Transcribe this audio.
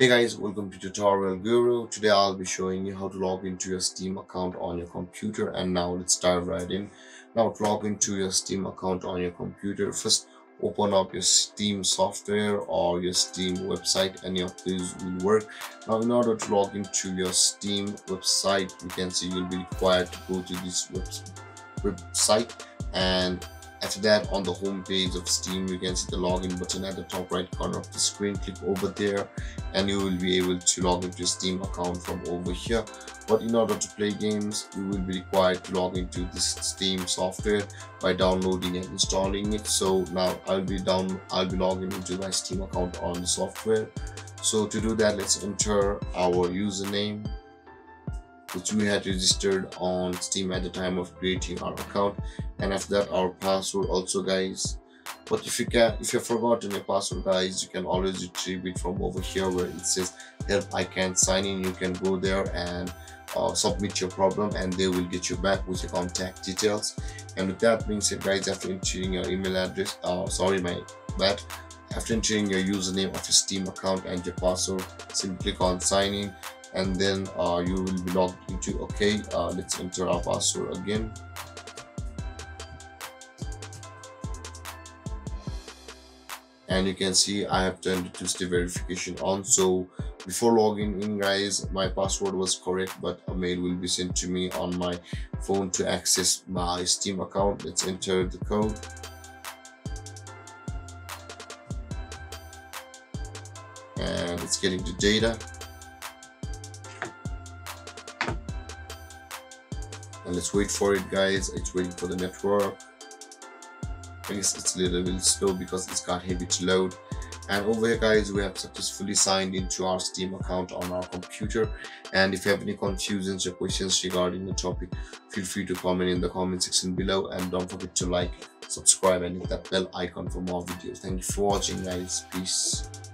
Hey guys, welcome to Tutorial Guru. Today I'll be showing you how to log into your Steam account on your computer and now let's dive right in. Now to log into your Steam account on your computer, first open up your Steam software or your Steam website, any of these will work. Now in order to log into your Steam website, you can see you'll be required to go to this website and after that, on the home page of Steam, you can see the login button at the top right corner of the screen. Click over there and you will be able to log into your Steam account from over here. But in order to play games, you will be required to log into this Steam software by downloading and installing it. So now I'll be down, I'll be logging into my Steam account on the software. So to do that, let's enter our username which we had registered on steam at the time of creating our account and after that our password also guys. But if you can if you've forgotten your password guys you can always retrieve it from over here where it says help i can't sign in. You can go there and uh, submit your problem and they will get you back with your contact details. And with that being said guys after entering your email address uh, sorry my bad. After entering your username of your steam account and your password simply click on sign in and then uh, you will be logged into okay uh, let's enter our password again. And you can see I have turned two-step verification on. So before logging in guys my password was correct but a mail will be sent to me on my phone to access my steam account. Let's enter the code. And it's getting the data and let's wait for it guys. It's waiting for the network. I guess it's a little bit slow because it's got heavy to load. And over here guys we have successfully signed into our steam account on our computer. And if you have any confusions or questions regarding the topic feel free to comment in the comment section below. And don't forget to like subscribe and hit that bell icon for more videos. Thank you for watching guys. Peace